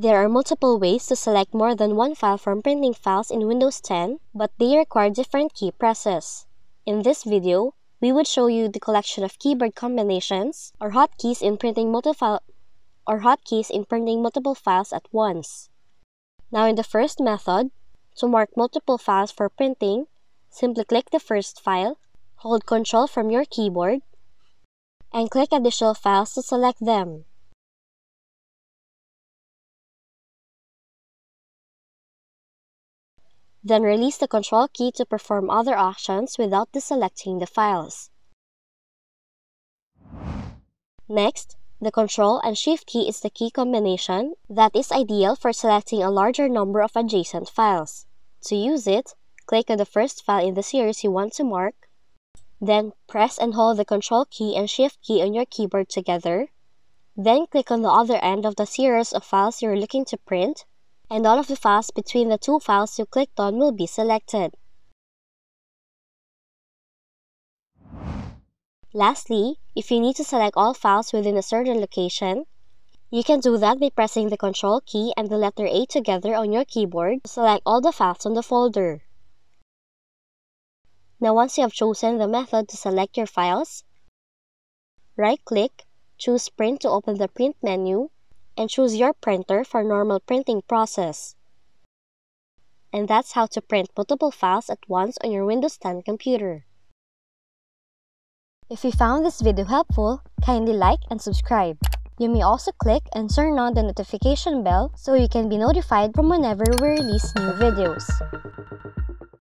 There are multiple ways to select more than one file from printing files in Windows 10, but they require different key presses. In this video, we would show you the collection of keyboard combinations or hotkeys in printing multiple or hotkeys in printing multiple files at once. Now in the first method, to mark multiple files for printing, simply click the first file, hold Ctrl from your keyboard, and click additional files to select them. Then release the Control key to perform other actions without deselecting the files. Next, the Control and Shift key is the key combination that is ideal for selecting a larger number of adjacent files. To use it, click on the first file in the series you want to mark, then press and hold the Control key and Shift key on your keyboard together, then click on the other end of the series of files you're looking to print and all of the files between the two files you clicked on will be selected. Lastly, if you need to select all files within a certain location, you can do that by pressing the Control key and the letter A together on your keyboard to select all the files on the folder. Now once you have chosen the method to select your files, right-click, choose Print to open the Print menu, and choose your printer for normal printing process. And that's how to print multiple files at once on your Windows 10 computer. If you found this video helpful, kindly like and subscribe. You may also click and turn on the notification bell so you can be notified from whenever we release new videos.